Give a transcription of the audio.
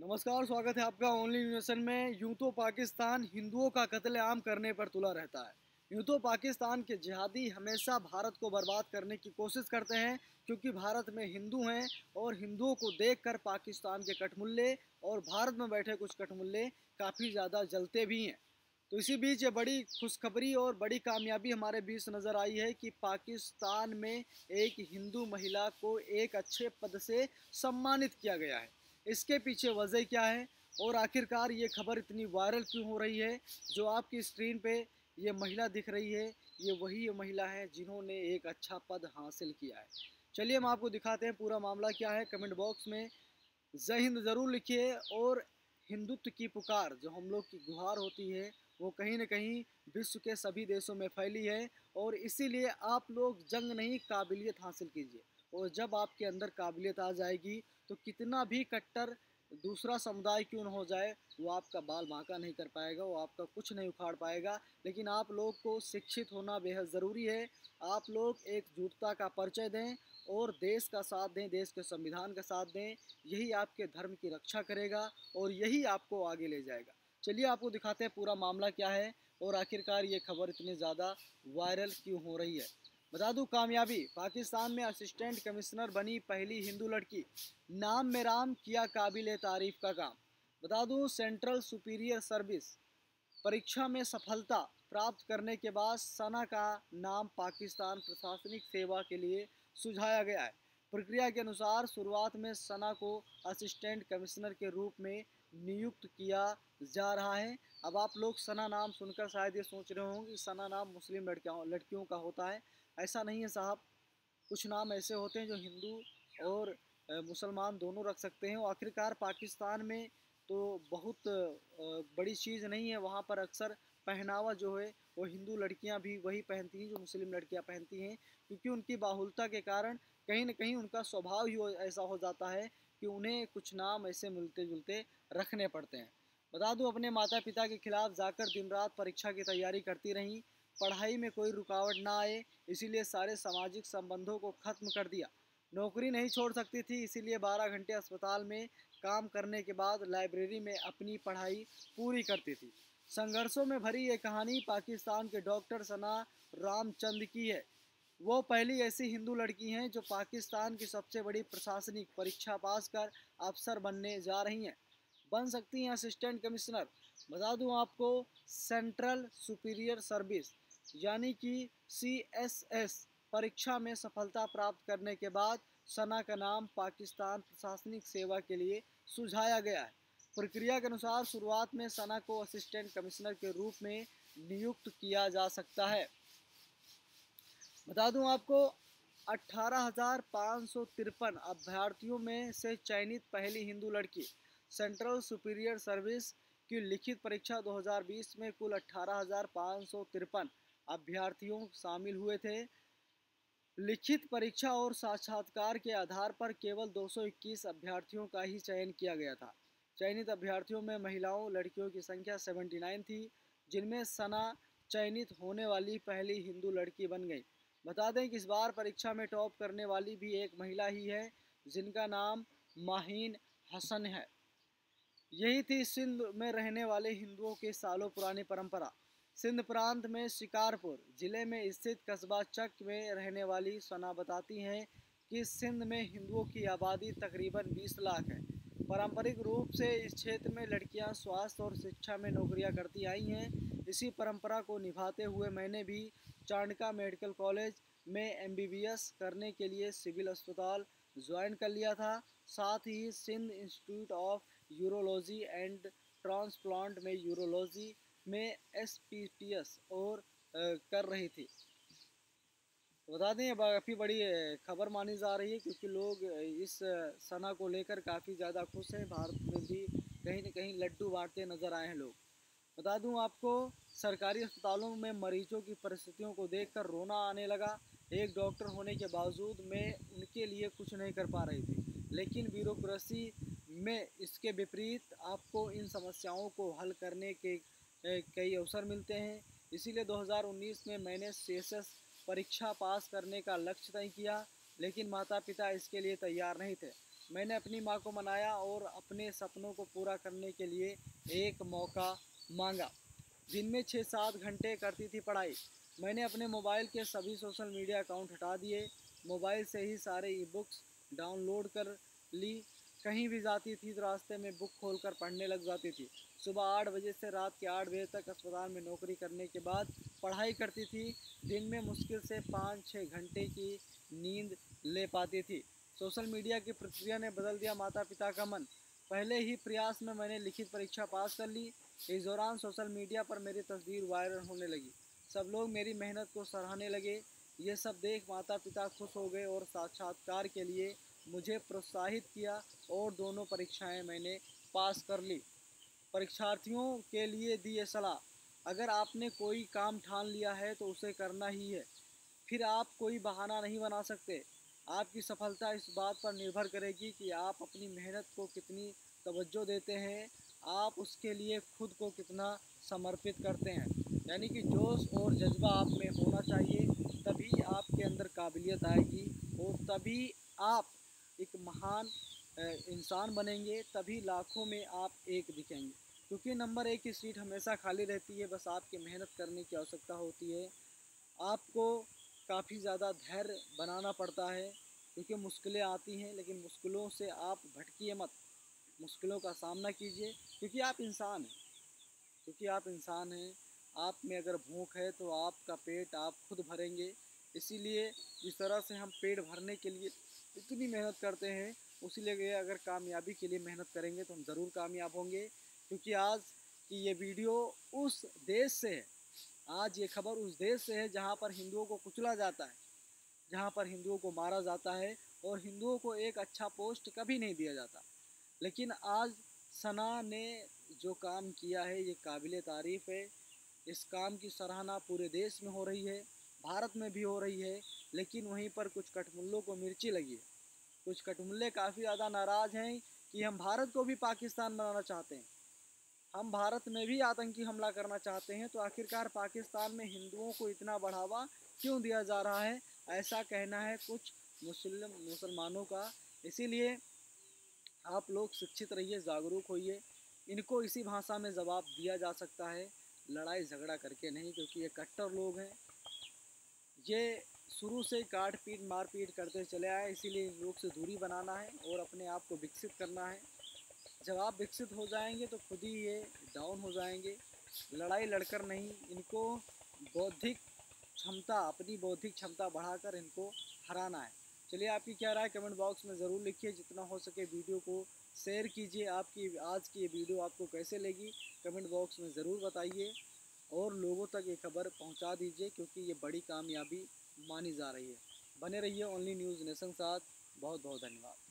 नमस्कार स्वागत है आपका ओनली न्यूशन में। यूँ तो पाकिस्तान हिंदुओं का कत्लेआम करने पर तुला रहता है। यूँ तो पाकिस्तान के जिहादी हमेशा भारत को बर्बाद करने की कोशिश करते हैं, क्योंकि भारत में हिंदू हैं, और हिंदुओं को देखकर पाकिस्तान के कठमुल्ले और भारत में बैठे कुछ कठमुल्ले काफ़ी ज़्यादा जलते भी हैं। तो इसी बीच ये बड़ी खुशखबरी और बड़ी कामयाबी हमारे बीच नज़र आई है कि पाकिस्तान में एक हिंदू महिला को एक अच्छे पद से सम्मानित किया गया है। इसके पीछे वजह क्या है? और आखिरकार ये खबर इतनी वायरल क्यों हो रही है? जो आपकी स्क्रीन पे ये महिला दिख रही है, ये वही महिला है जिन्होंने एक अच्छा पद हासिल किया है। चलिए हम आपको दिखाते हैं पूरा मामला क्या है कमेंट बॉक्स में। जय हिंद ज़रूर लिखिए और हिंदुत्व की पुकार जो हम लोग की गुहार होती है, वो कहीं ना कहीं विश्व के सभी देशों में फैली है और इसीलिए आप लोग जंग नहीं, काबिलियत हासिल कीजिए। और जब आपके अंदर काबिलियत आ जाएगी तो कितना भी कट्टर दूसरा समुदाय क्यों न हो जाए, वो आपका बाल बांका नहीं कर पाएगा, वो आपका कुछ नहीं उखाड़ पाएगा। लेकिन आप लोग को शिक्षित होना बेहद ज़रूरी है। आप लोग एकजुटता का परिचय दें और देश का साथ दें, देश के संविधान का साथ दें। यही आपके धर्म की रक्षा करेगा और यही आपको आगे ले जाएगा। चलिए आपको दिखाते हैं पूरा मामला क्या है और आखिरकार ये खबर इतनी ज़्यादा वायरल क्यों हो रही है। बता दूँ, कामयाबी। पाकिस्तान में असिस्टेंट कमिश्नर बनी पहली हिंदू लड़की। नाम में राम किया काबिल तारीफ़ का काम। बता दूँ, सेंट्रल सुपीरियर सर्विस परीक्षा में सफलता प्राप्त करने के बाद सना का नाम पाकिस्तान प्रशासनिक सेवा के लिए सुझाया गया है। प्रक्रिया के अनुसार शुरुआत में सना को असिस्टेंट कमिश्नर के रूप में नियुक्त किया जा रहा है। अब आप लोग सना नाम सुनकर शायद ये सोच रहे होंगे कि सना नाम मुस्लिम लड़कियों लड़कियों का होता है। ऐसा नहीं है साहब। कुछ नाम ऐसे होते हैं जो हिंदू और मुसलमान दोनों रख सकते हैं। और आखिरकार पाकिस्तान में तो बहुत बड़ी चीज़ नहीं है। वहाँ पर अक्सर पहनावा जो है, वो हिंदू लड़कियाँ भी वही पहनती हैं, जो मुस्लिम लड़कियाँ पहनती हैं। क्योंकि उनकी बाहुलता के कारण कहीं ना कहीं उनका स्वभाव ही ऐसा हो जाता है कि उन्हें कुछ नाम ऐसे मिलते जुलते रखने पड़ते हैं। बता दूँ, अपने माता पिता के खिलाफ जाकर दिन रात परीक्षा की तैयारी करती रहीं। पढ़ाई में कोई रुकावट ना आए, इसीलिए सारे सामाजिक संबंधों को ख़त्म कर दिया। नौकरी नहीं छोड़ सकती थी, इसीलिए 12 घंटे अस्पताल में काम करने के बाद लाइब्रेरी में अपनी पढ़ाई पूरी करती थी। संघर्षों में भरी ये कहानी पाकिस्तान के डॉक्टर सना रामचंद की है। वो पहली ऐसी हिंदू लड़की हैं जो पाकिस्तान की सबसे बड़ी प्रशासनिक परीक्षा पास कर अफसर बनने जा रही हैं। बन सकती हैं असिस्टेंट कमिश्नर। बता दूँ आपको, सेंट्रल सुपीरियर सर्विस। यानी कि सी एस एस परीक्षा में सफलता प्राप्त करने के बाद सना का नाम पाकिस्तान प्रशासनिक सेवा के लिए सुझाया गया है। प्रक्रिया के अनुसार शुरुआत में सना को असिस्टेंट कमिश्नर के रूप में नियुक्त किया जा सकता है। बता दूँ आपको तिरपन अभ्यर्थियों में से चयनित पहली हिंदू लड़की, सेंट्रल सुपीरियर सर्विस की लिखित परीक्षा 2020 में कुल अट्ठारह अभ्यर्थियों शामिल हुए थे। लिखित परीक्षा और साक्षात्कार के आधार पर केवल 221 अभ्यर्थियों का ही चयन किया गया था। चयनित अभ्यर्थियों में महिलाओं, लड़कियों की संख्या 79 थी, जिनमें सना चयनित होने वाली पहली हिंदू लड़की बन गई। बता दें कि इस बार परीक्षा में टॉप करने वाली भी एक महिला ही है, जिनका नाम माहीन हसन है। यही थी सिंध में रहने वाले हिंदुओं की सालों पुरानी परंपरा। सिंध प्रांत में शिकारपुर ज़िले में स्थित कस्बा चक में रहने वाली सना बताती हैं कि सिंध में हिंदुओं की आबादी तकरीबन 20 लाख है। पारंपरिक रूप से इस क्षेत्र में लड़कियाँ स्वास्थ्य और शिक्षा में नौकरियाँ करती आई हैं। इसी परंपरा को निभाते हुए मैंने भी चांडका मेडिकल कॉलेज में एमबीबीएस करने के लिए सिविल अस्पताल ज्वाइन कर लिया था। साथ ही Sindh institute of urology and transplant में यूरोलॉजी में एस पी टी एस और कर रही थी। बता दें, काफ़ी बड़ी खबर मानी जा रही है क्योंकि लोग इस सना को लेकर काफ़ी ज़्यादा खुश हैं। भारत में भी कहीं ना कहीं लड्डू बांटते नज़र आए हैं लोग। बता दूँ आपको, सरकारी अस्पतालों में मरीजों की परिस्थितियों को देखकर रोना आने लगा। एक डॉक्टर होने के बावजूद मैं उनके लिए कुछ नहीं कर पा रही थी। लेकिन ब्यूरोक्रेसी में इसके विपरीत आपको इन समस्याओं को हल करने के कई अवसर मिलते हैं। इसीलिए 2019 में मैंने सी परीक्षा पास करने का लक्ष्य तय किया, लेकिन माता पिता इसके लिए तैयार नहीं थे। मैंने अपनी माँ को मनाया और अपने सपनों को पूरा करने के लिए एक मौका मांगा। दिन में छः सात घंटे करती थी पढ़ाई। मैंने अपने मोबाइल के सभी सोशल मीडिया अकाउंट हटा दिए। मोबाइल से ही सारे ई बुक्स डाउनलोड कर ली। कहीं भी जाती थी तो रास्ते में बुक खोलकर पढ़ने लग जाती थी। सुबह आठ बजे से रात के आठ बजे तक अस्पताल में नौकरी करने के बाद पढ़ाई करती थी। दिन में मुश्किल से पाँच छः घंटे की नींद ले पाती थी। सोशल मीडिया की प्रतिक्रिया ने बदल दिया माता पिता का मन। पहले ही प्रयास में मैंने लिखित परीक्षा पास कर ली। इस दौरान सोशल मीडिया पर मेरी तस्वीर वायरल होने लगी। सब लोग मेरी मेहनत को सराहने लगे। ये सब देख माता पिता खुश हो गए और साक्षात्कार के लिए मुझे प्रोत्साहित किया और दोनों परीक्षाएँ मैंने पास कर ली। परीक्षार्थियों के लिए दिए सलाह। अगर आपने कोई काम ठान लिया है तो उसे करना ही है। फिर आप कोई बहाना नहीं बना सकते। आपकी सफलता इस बात पर निर्भर करेगी कि आप अपनी मेहनत को कितनी तवज्जो देते हैं, आप उसके लिए खुद को कितना समर्पित करते हैं। यानी कि जोश और जज्बा आप में होना चाहिए, तभी आपके अंदर काबिलियत आएगी और तभी आप एक महान इंसान बनेंगे, तभी लाखों में आप एक दिखेंगे। क्योंकि नंबर एक की सीट हमेशा खाली रहती है, बस आपके मेहनत करने की आवश्यकता होती है। आपको काफ़ी ज़्यादा धैर्य बनाना पड़ता है, क्योंकि मुश्किलें आती हैं, लेकिन मुश्किलों से आप भटकिए मत। मुश्किलों का सामना कीजिए, क्योंकि आप इंसान हैं। क्योंकि आप इंसान हैं, आप में अगर भूख है तो आपका पेट आप खुद भरेंगे। इसीलिए जिस तरह से हम पेट भरने के लिए इतनी मेहनत करते हैं, उसी लिए अगर कामयाबी के लिए मेहनत करेंगे तो हम ज़रूर कामयाब होंगे। क्योंकि आज की ये वीडियो उस देश से है। आज ये खबर उस देश से है जहाँ पर हिंदुओं को कुचला जाता है, जहाँ पर हिंदुओं को मारा जाता है और हिंदुओं को एक अच्छा पोस्ट कभी नहीं दिया जाता। लेकिन आज सना ने जो काम किया है, ये काबिल तारीफ़ है। इस काम की सराहना पूरे देश में हो रही है। भारत में भी हो रही है, लेकिन वहीं पर कुछ कटमुल्लों को मिर्ची लगी है। कुछ कटमुल्ले काफ़ी ज़्यादा नाराज़ हैं कि हम भारत को भी पाकिस्तान बनाना चाहते हैं। हम भारत में भी आतंकी हमला करना चाहते हैं तो आखिरकार पाकिस्तान में हिंदुओं को इतना बढ़ावा क्यों दिया जा रहा है? ऐसा कहना है कुछ मुस्लिम, मुसलमानों का। इसीलिए आप लोग शिक्षित रहिए, जागरूक होइए। इनको इसी भाषा में जवाब दिया जा सकता है, लड़ाई झगड़ा करके नहीं, क्योंकि ये कट्टर लोग हैं। ये शुरू से काट पीट मार पीट करते चले आए, इसीलिए इन लोग से दूरी बनाना है और अपने आप को विकसित करना है। जब आप विकसित हो जाएँगे तो खुद ही ये डाउन हो जाएँगे। लड़ाई लड़कर नहीं, इनको बौद्धिक क्षमता, अपनी बौद्धिक क्षमता बढ़ाकर इनको हराना है। चलिए आपकी क्या राय कमेंट बॉक्स में ज़रूर लिखिए, जितना हो सके वीडियो को शेयर कीजिए। आपकी आज की ये वीडियो आपको कैसे लगी, कमेंट बॉक्स में ज़रूर बताइए। और लोगों तक ये खबर पहुँचा दीजिए क्योंकि ये बड़ी कामयाबी मानी जा रही है। बने रहिए ओनली न्यूज़ नेशन साथ। बहुत बहुत धन्यवाद।